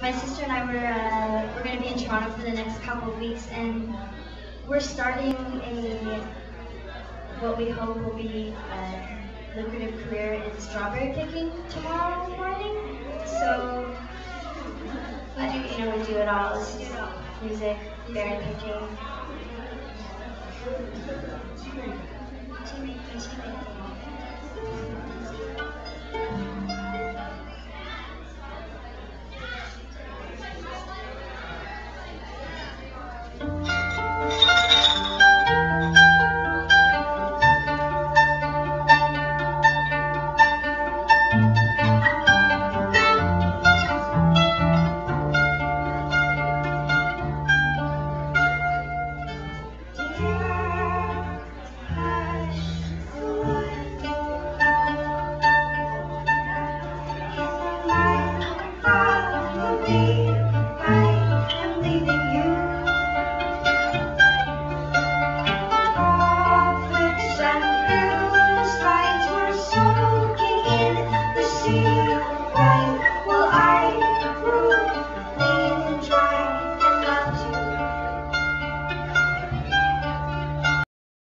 My sister and I were uh, we're going to be in Toronto for the next couple of weeks, and we're starting a what we hope will be a lucrative career in strawberry picking tomorrow morning. So, we you know, we do it all: music, berry picking.